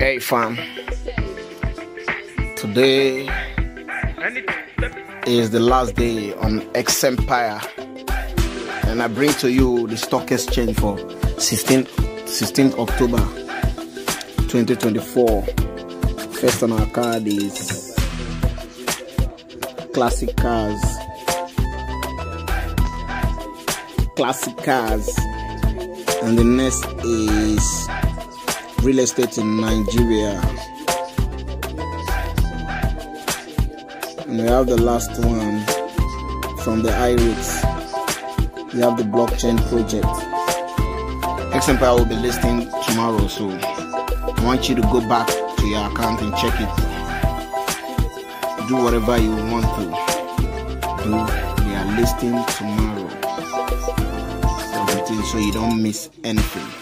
Hey fam, today is the last day on X Empire, and I bring to you the stock exchange for 16th, 16th October 2024. First on our card is classic cars, classic cars, and the next is real estate in Nigeria. And we have the last one from the iRates. We have the blockchain project. Xempire will be listing tomorrow, so I want you to go back to your account and check it. Do whatever you want to do. They are listing tomorrow. So you don't miss anything.